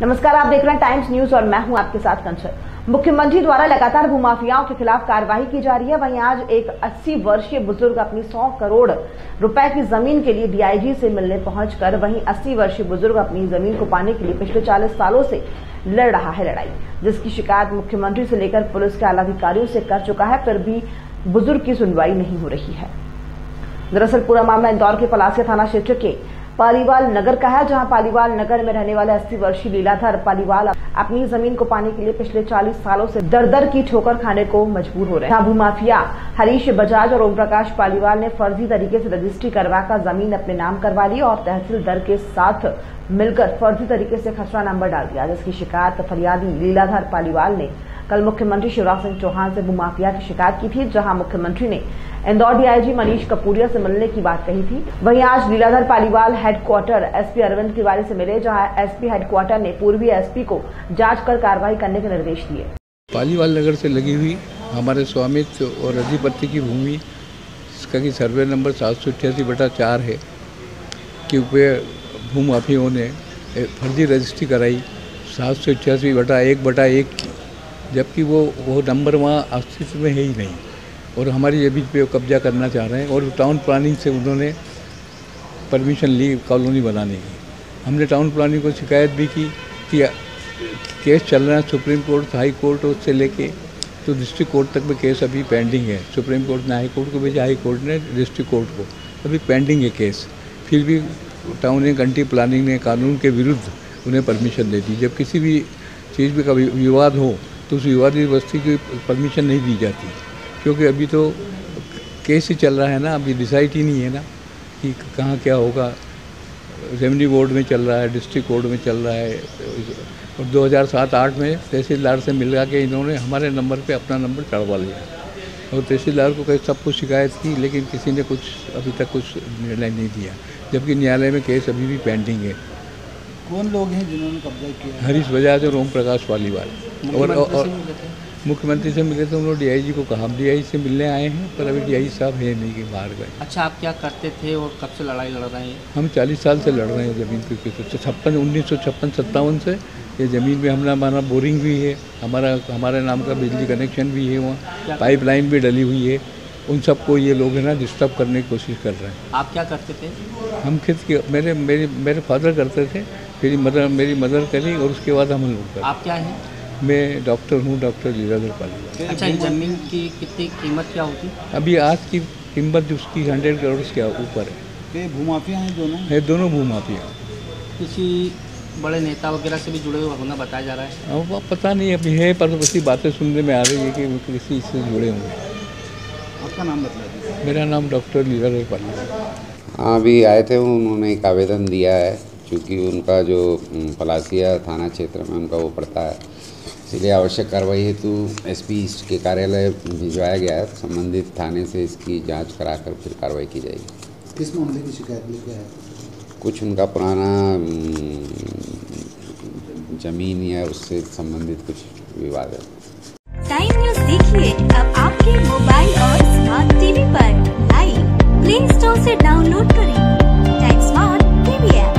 नमस्कार, आप देख रहे हैं टाइम्स न्यूज़ और मैं हूँ आपके साथ कंचन। मुख्यमंत्री द्वारा लगातार भूमाफियाओं के खिलाफ कार्रवाई की जा रही है। वहीं आज एक 80 वर्षीय बुज़ुर्ग अपनी 100 करोड़ रुपए की ज़मीन के लिए डीआईजी से मिलने पहुंचकर वहीं 80 वर्षीय बुज़ुर्ग अपनी ज़मीन को पाने के लिए पिछले 40 सालों से लड़ रहा है लड़ाई, जिसकी शिकायत मुख्यमंत्री से लेकर पुलिस के आला अधिकारियों से कर चुका है। फिर भी बुज़ुर्ग की सुनवाई नहीं हो रही है। दरअसल पूरा मामला इंदौर के पलासिया थाना क्षेत्र के पालीवाल नगर का है, जहाँ पालीवाल नगर में रहने वाले 80 वर्षीय लीलाधर पालीवाल अपनी ज़मीन को पाने के लिए पिछले 40 सालों से दर दर की ठोकर खाने को मजबूर हो रहे हैं। भूमाफिया हरीश बजाज और ओम प्रकाश पालीवाल ने फर्जी तरीके से रजिस्ट्री करवाकर ज़मीन अपने नाम करवा ली और तहसील दर के साथ मिलकर फर्जी तरीके से खसरा नंबर डाल दिया, जिसकी शिकायत फरियादी लीलाधर पालीवाल ने कल मुख्यमंत्री शिवराज सिंह चौहान से भूमाफिया की शिकायत की थी, जहाँ मुख्यमंत्री ने इंदौर डीआईजी मनीष कपूरिया से मिलने की बात कही थी। वहीं आज लीलाधर पालीवाल हेडक्वार्टर एसपी अरविंद तिवारी से मिले, जहाँ एसपी हेडक्वार्टर ने पूर्वी एसपी को जाँच कर कार्रवाई करने के निर्देश दिए। पालीवाल नगर से लगी हुई हमारे स्वामित्व और अधिपत्य की भूमि इसका की सर्वे नंबर सात सौ अट्ठासी बटा चार है कि भूमाफियों ने फर्जी रजिस्ट्री कराई सात सौ अट्ठासी बटा एक बटा एक की, जबकि वो वो नंबर वहाँ अस्तित्व में है ही नहीं। और हमारी ज़मीन पे कब्जा करना चाह रहे हैं और टाउन प्लानिंग से उन्होंने परमिशन ली कॉलोनी बनाने की। हमने टाउन प्लानिंग को शिकायत भी की कि केस चल रहा है सुप्रीम कोर्ट, हाई कोर्ट उससे लेके तो डिस्ट्रिक्ट कोर्ट तक में केस अभी पेंडिंग है। सुप्रीम कोर्ट ने हाई कोर्ट को भेजा, हाई कोर्ट ने डिस्ट्रिक्ट कोर्ट को। अभी पेंडिंग है केस। फिर भी टाउन एंड कंट्री प्लानिंग ने कानून के विरुद्ध उन्हें परमिशन दे दी। जब किसी भी चीज़ में कभी विवाद हो तो उस विवादित बस्ती की परमिशन नहीं दी जाती। क्योंकि अभी तो केस ही चल रहा है ना अभी डिसाइड ही नहीं है ना कि कहाँ क्या होगा। रेवन्यू बोर्ड में चल रहा है डिस्ट्रिक्ट कोर्ट में चल रहा है। और 2007-8 में तहसीलदार से मिला के इन्होंने हमारे नंबर पे अपना नंबर चढ़वा लिया। और तहसीलदार को कहीं सब कुछ शिकायत की लेकिन किसी ने कुछ अभी तक कुछ निर्णय नहीं दिया। जबकि न्यायालय में केस अभी भी पेंडिंग है। कौन लोग हैं जिन्होंने कब्जा किया? हरीश बजाज और ओम प्रकाश वालीवाल और, और मुख्यमंत्री से मिले तो उन्होंने डीआईजी को कहा। हम डीआईजी से मिलने आए हैं पर अभी डीआईजी साहब है नहीं कि बाहर गए। अच्छा आप क्या करते थे और कब से लड़ाई लड़ रहे हैं? हम 40 साल से लड़ रहे हैं ज़मीन के तो छप्पन उन्नीस सौ छप्पन सत्तावन से ये ज़मीन में हमने हमारा बोरिंग भी है हमारा हमारे नाम का बिजली कनेक्शन भी है वहाँ पाइपलाइन भी डली हुई है उन सबको ये लोग है ना डिस्टर्ब करने की कोशिश कर रहे हैं। आप क्या करते थे? हम खुद के मेरे मेरे मेरे फादर करते थे फिर मदर मेरी मदर करी और उसके बाद हम लोग आप क्या हैं? मैं डॉक्टर हूँ डॉक्टर लीलाधर पाली। अच्छा ज़मीन की कितनी कीमत क्या होती? अभी आज की कीमत जो उसकी हंड्रेड करोड़ के ऊपर है। भूमाफिया हैं दोनों? है दोनों भूमाफिया। किसी बड़े नेता वगैरह से भी जुड़े हुए होना बताया जा रहा है? अब पता नहीं अभी है पर वैसी बातें सुनने में आ रही है कि वो किसी से जुड़े होंगे। आपका नाम बता दीजिए मेरा नाम डॉक्टर लीलाधर पाली। हाँ अभी आए थे उन्होंने एक आवेदन दिया है क्योंकि उनका जो पलासिया थाना क्षेत्र में उनका वो पड़ता है। इसलिए आवश्यक कार्रवाई हेतु एसपी ईस्ट के कार्यालय भिजवाया गया है। संबंधित थाने से इसकी जाँच कराकर फिर कार्रवाई की जाएगी। किस मामले की शिकायत लेके आए कुछ उनका पुराना ज़मीन या उससे संबंधित कुछ विवाद है। टाइम न्यूज़ देखिए अब आपके मोबाइल और स्मार्ट टीवी पर। लाइव प्ले स्टोर से डाउनलोड करें। Time smart TV app